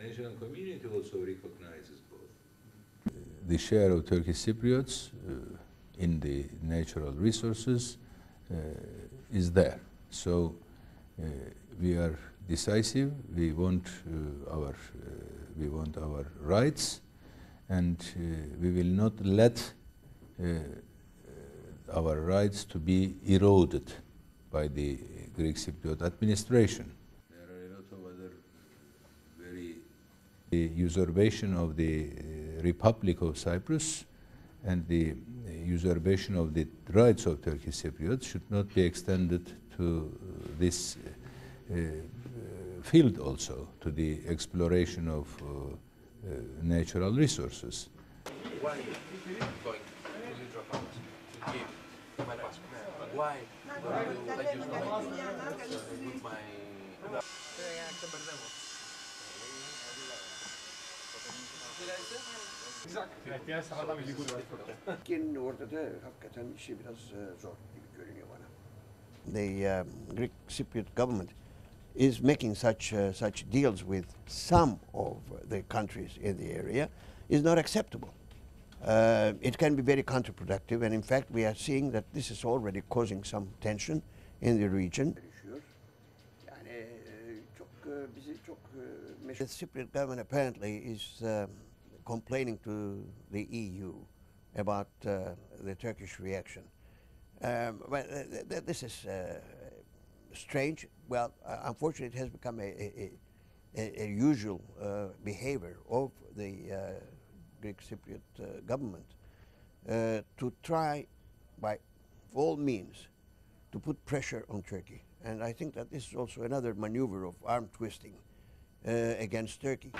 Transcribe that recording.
international community also recognizes both. The share of Turkish Cypriots uh, in the natural resources uh, is there. So uh, we are decisive. We want uh, our uh, we want our rights, and uh, we will not let our rights to be eroded by the Greek Cypriot administration. There are a lot of other very the usurpation of the uh, Republic of Cyprus and the uh, usurpation of the rights of Turkish Cypriots should not be extended to this uh, uh, field also, to the exploration of uh, uh, natural resources. Why? Why uh, hakikaten işi biraz zor gibi görünüyor bana. The um, Greek Cypriot government is making such uh, such deals with some of the countries in the area is not acceptable. Uh, it can be very counterproductive, and in fact, we are seeing that this is already causing some tension in the region. Yani e, çok e, bizi çok e, The Cypriot government apparently is uh, complaining to the EU about uh, the Turkish reaction. Um, but th- th- this is uh, strange. Well, uh, unfortunately, it has become a, a, a, a usual uh, behavior of the uh, Greek Cypriot uh, government uh, to try, by all means, to put pressure on Turkey. And I think that this is also another maneuver of arm twisting uh, against Turkey.